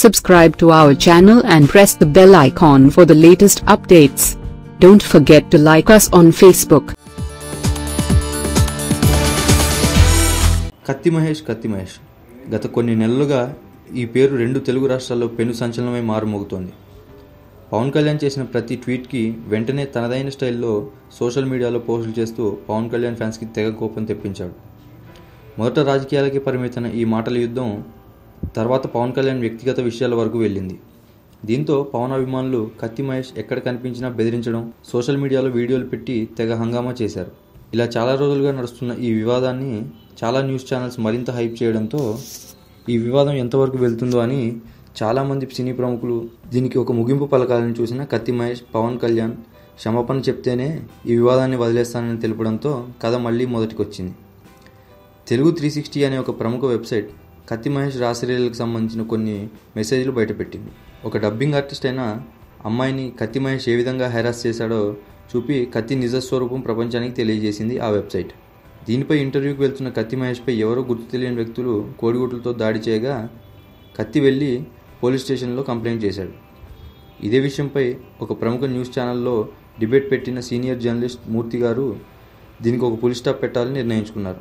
Subscribe to our channel and press the bell icon for the latest updates. Don't forget to like us on Facebook. Kathi Mahesh Kathi Mahesh గత కొన్ని నెలలుగా ఈ పేరు రెండు తెలుగు రాష్ట్రాల్లో పెను సంచలనమై మారుమోగుతోంది పవన్ కళ్యాణ్ చేసిన ప్రతి ట్వీట్కి వెంటనే తనదైన స్టైల్లో సోషల్ మీడియాలో పోస్టులు చేస్తూ పవన్ కళ్యాణ్ ఫ్యాన్స్కి తెగ కోపం తెప్పించాడు మొదట రాజకీయాలకి పరిమితమైన ఈ మాటల యుద్ధం తర్వాత పవన్ కళ్యాణ్ వ్యక్తిగత విషయాల వరకు వెళ్ళింది. దీంతో పవన్ అభిమానులు కత్తి మహేష్ ఎక్కడ కనిపించినా బెదిరించడం సోషల్ మీడియాలో వీడియోలు పెట్టి తెగ హంగామా చేశారు. ఇలా చాలా రోజులుగా నడుస్తున్న ఈ వివాదాన్ని చాలా న్యూస్ ఛానల్స్ మరింత హైప్ చేయడంతో ఈ వివాదం ఎంతవరకు వెళ్తుందో అని చాలామంది సినీ ప్రముఖులు దీనికి ఒక ముగింపు పలకాలని చూసిన కత్తి మహేష్ పవన్ కళ్యాణ్ క్షమాపణ చెప్తేనే ఈ వివాదాన్ని వదిలేస్తానని తెలపడంతో కథ మళ్ళీ మొదటికొచ్చింది. తెలుగు త్రీ సిక్స్టీ అనే ఒక ప్రముఖ వెబ్సైట్ కత్తి మహేష్ రాసలీలకు సంబంధించిన కొన్ని మెసేజ్లు బయటపెట్టింది. ఒక డబ్బింగ్ ఆర్టిస్ట్ అయిన అమ్మాయిని కత్తి మహేష్ ఏ విధంగా హెరాస్ చేశాడో చూపి కత్తి నిజస్వరూపం ప్రపంచానికి తెలియజేసింది ఆ వెబ్సైట్. దీనిపై ఇంటర్వ్యూకి వెళ్తున్న కత్తి మహేష్పై ఎవరో గుర్తు తెలియని వ్యక్తులు కోడిగుడ్లతో దాడి చేయగా కత్తి వెళ్ళి పోలీస్ స్టేషన్లో కంప్లైంట్ చేశాడు. ఇదే విషయంపై ఒక ప్రముఖ న్యూస్ ఛానల్లో డిబేట్ పెట్టిన సీనియర్ జర్నలిస్ట్ మూర్తి గారు దీనికి ఒక పులి స్టాప్ పెట్టాలని నిర్ణయించుకున్నారు.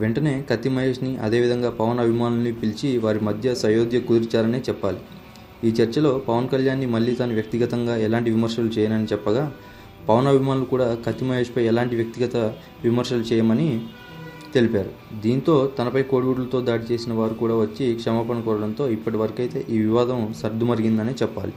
వెంటనే కత్తి మహేష్ని అదేవిధంగా పవన్ అభిమానుల్ని పిలిచి వారి మధ్య సయోధ్య కుదిర్చారనే చెప్పాలి. ఈ చర్చలో పవన్ కళ్యాణ్ని మళ్ళీ తాను వ్యక్తిగతంగా ఎలాంటి విమర్శలు చేయనని చెప్పగా పవన్ అభిమానులు కూడా కత్తి మహేష్పై ఎలాంటి వ్యక్తిగత విమర్శలు చేయమని తెలిపారు. దీంతో తనపై కోడిగుడ్లతో దాడి చేసిన వారు కూడా వచ్చి క్షమాపణ కోరడంతో ఇప్పటి వరకైతే ఈ వివాదం సర్దుమరిగిందనే చెప్పాలి.